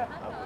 Yeah.